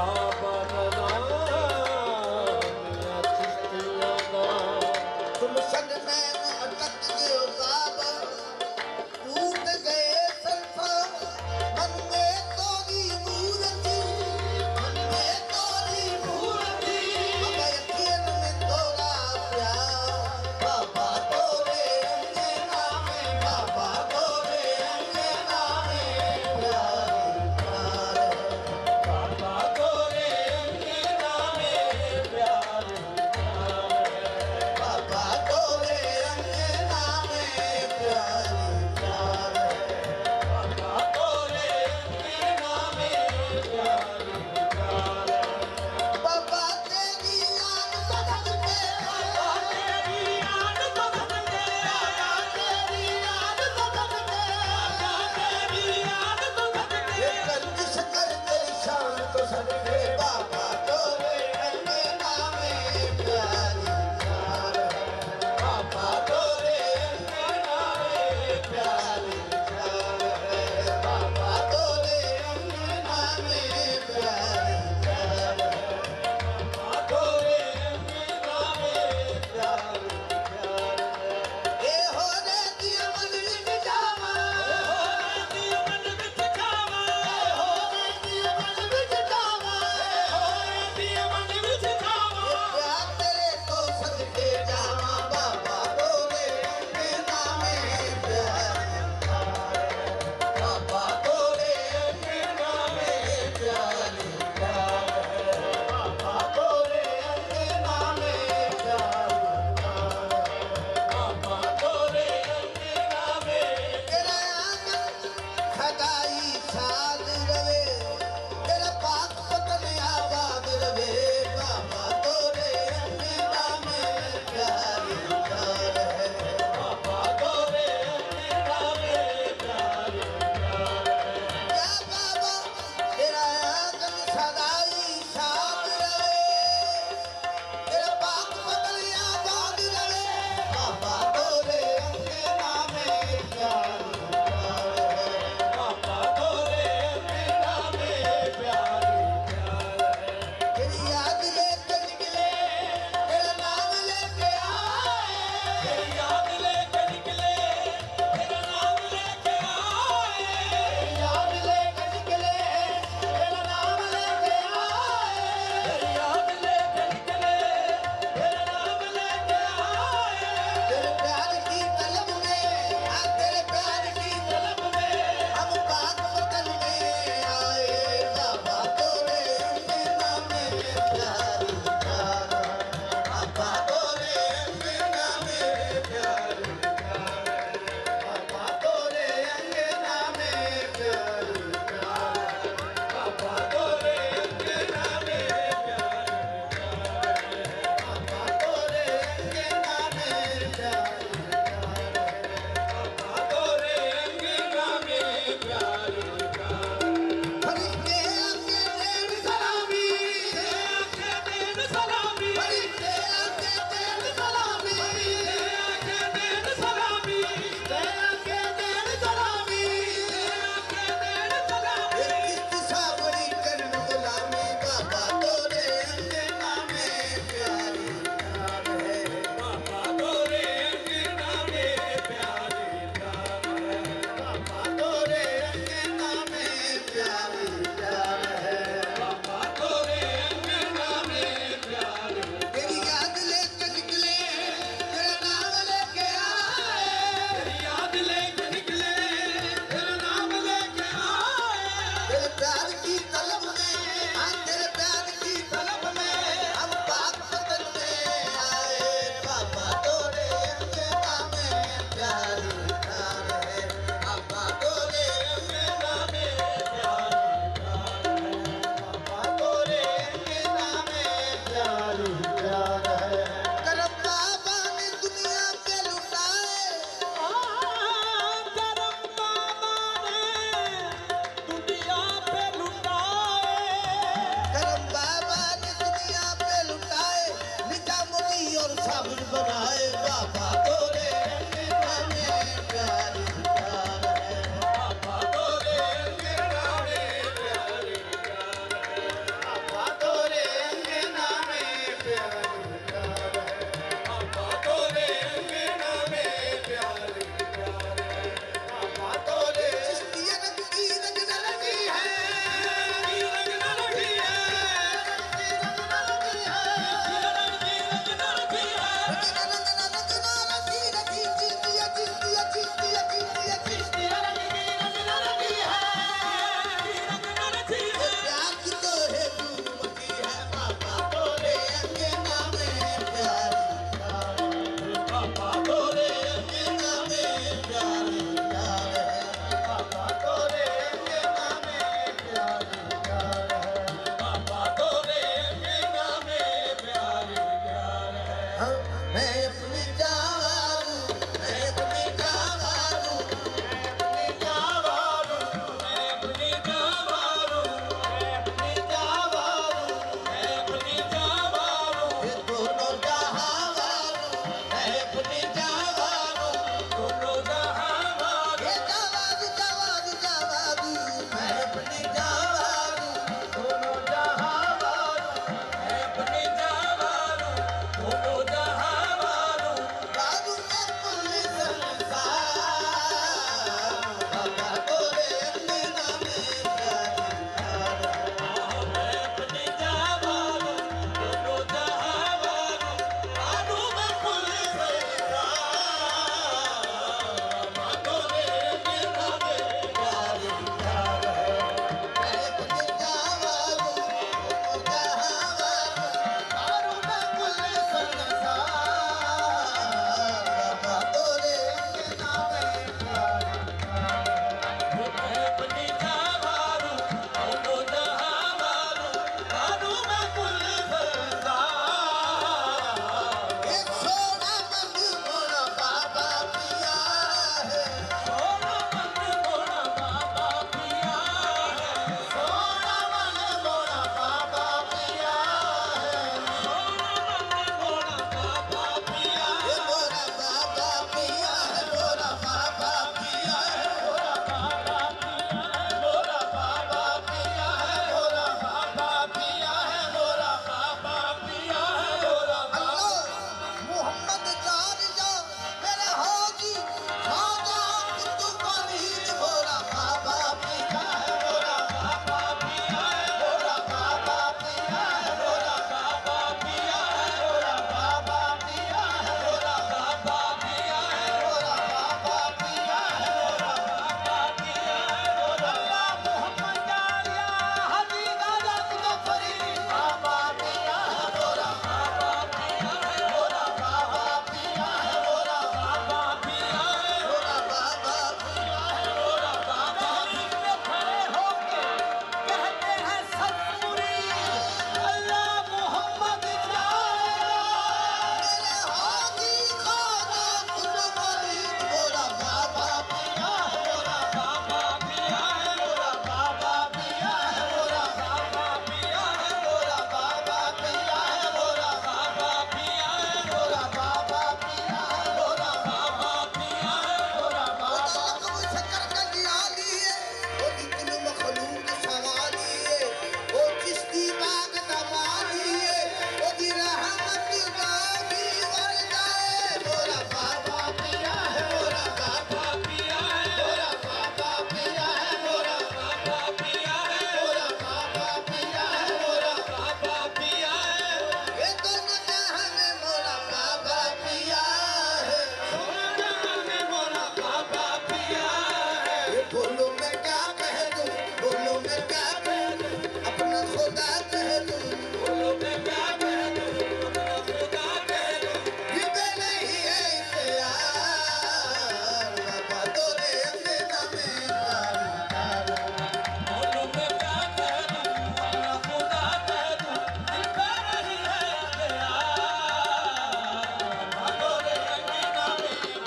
아.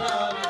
Ram.